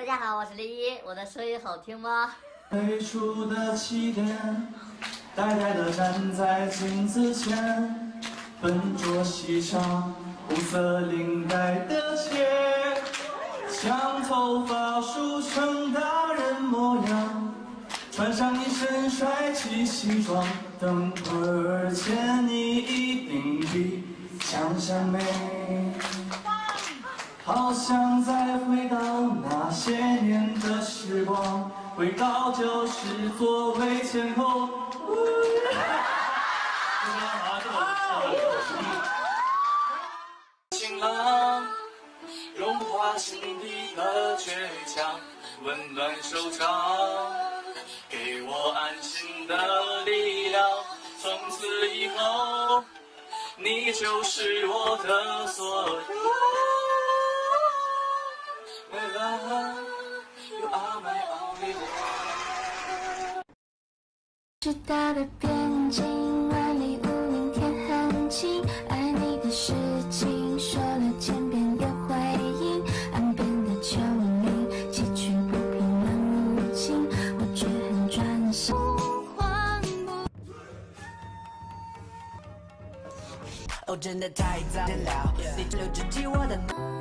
大家好，我是林一，我的声音好听吗？最初的起点，呆呆地站在镜子前，笨拙系上红色领带的结，将头发梳成大人模样，穿上一身帅气西装，等会儿见你一定比想象美。回到旧时座位前后。晴朗，融化心底的倔强，温暖手掌，给我安心的力量。从此以后，你就是我的所有。知道的边境，万里无云天很晴。爱你的事情说了千遍有回应。岸边的丘陵，崎岖不平漫无情，我却很专心。哦，真的太糟了，你留着记我的。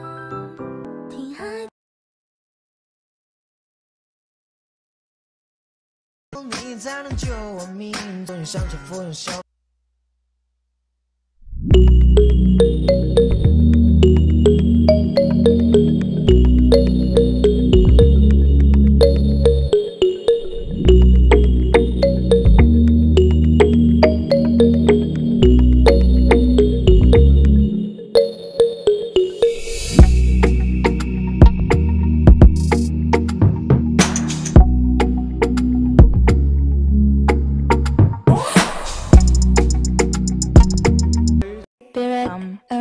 你才能救我命，终于上车夫人笑。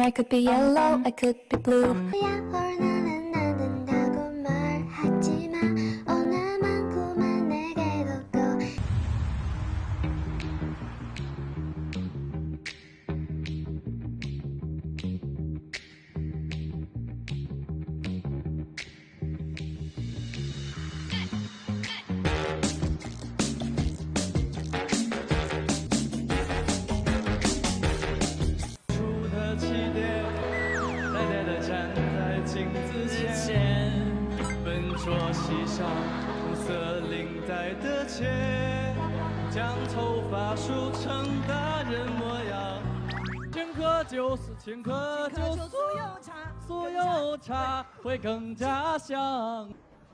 I could be yellow, I could be blue. 站在镜子前，笨拙系上红色领带的结，将头发梳成大人模样。请客就是请客就是所有茶，所有茶会更加香。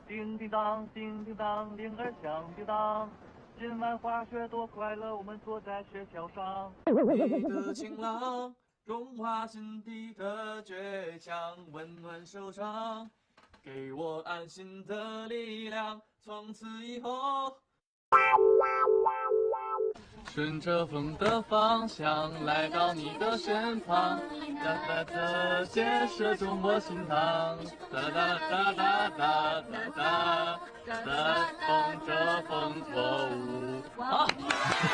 叮叮当，叮叮当，铃儿响叮当。今晚滑雪多快乐，我们坐在雪橇上。你的晴朗融化心底的倔强，温暖手掌，给我安心的力量。从此以后，顺着风的方向来到你的身旁，哒哒哒，建设中我心膛，哒哒哒哒哒哒哒，哒